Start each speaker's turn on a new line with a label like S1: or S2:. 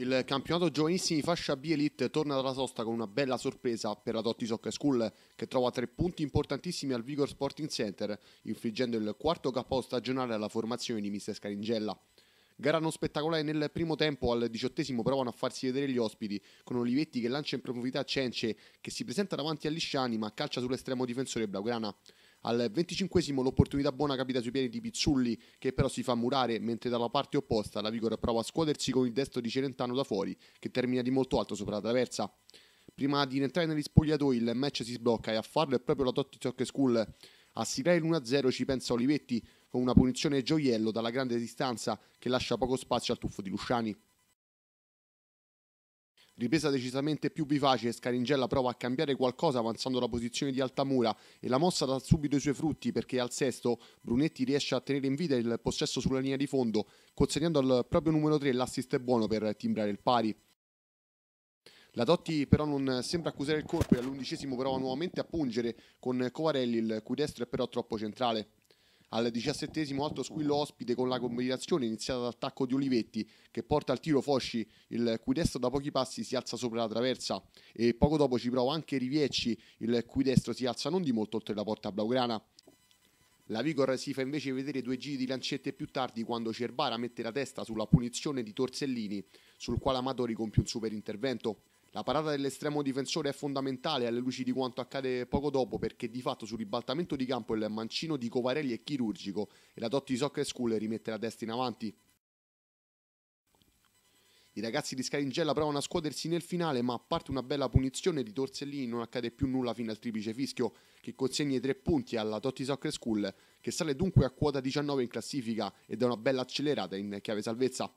S1: Il campionato giovanissimi fascia B Elite torna dalla sosta con una bella sorpresa per la Totti Soccer School che trova tre punti importantissimi al Vigor Sporting Center, infliggendo il quarto KO stagionale alla formazione di Mister Scaringella. Gara non spettacolare nel primo tempo, al diciottesimo provano a farsi vedere gli ospiti, con Olivetti che lancia in profondità Cence che si presenta davanti a Lisciani ma calcia sull'estremo difensore Blaugrana. Al 25 l'opportunità buona capita sui piedi di Pizzulli che però si fa murare mentre dalla parte opposta la Vigor prova a scuotersi con il destro di Celentano da fuori che termina di molto alto sopra la traversa. Prima di entrare negli spogliatoi il match si sblocca e a farlo è proprio la Totti Soccer School. A sicurare l'1-0 ci pensa Olivetti con una punizione gioiello dalla grande distanza che lascia poco spazio al tuffo di Lusciani. Ripresa decisamente più vivace, Scaringella prova a cambiare qualcosa avanzando la posizione di Altamura e la mossa dà subito i suoi frutti perché al sesto Brunetti riesce a tenere in vita il possesso sulla linea di fondo, consegnando al proprio numero 3 l'assist buono per timbrare il pari. La Totti però non sembra accusare il colpo e all'undicesimo prova nuovamente a pungere con Covarelli, il cui destro è però troppo centrale. Al diciassettesimo altro squillo ospite con la combinazione iniziata dal tacco di Olivetti che porta al tiro Fosci, il cui destro da pochi passi si alza sopra la traversa e poco dopo ci prova anche Riviecci, il cui destro si alza non di molto oltre la porta blaugrana. La Vigor si fa invece vedere due giri di lancette più tardi quando Cerbara mette la testa sulla punizione di Torsellini, sul quale Amatori compie un super intervento. La parata dell'estremo difensore è fondamentale alle luci di quanto accade poco dopo perché di fatto sul ribaltamento di campo il mancino di Covarelli è chirurgico e la Totti Soccer School rimette la testa in avanti. I ragazzi di Scaringella provano a scuotersi nel finale, ma a parte una bella punizione di Torsellini non accade più nulla fino al triplice fischio che consegna i tre punti alla Totti Soccer School, che sale dunque a quota 19 in classifica ed è una bella accelerata in chiave salvezza.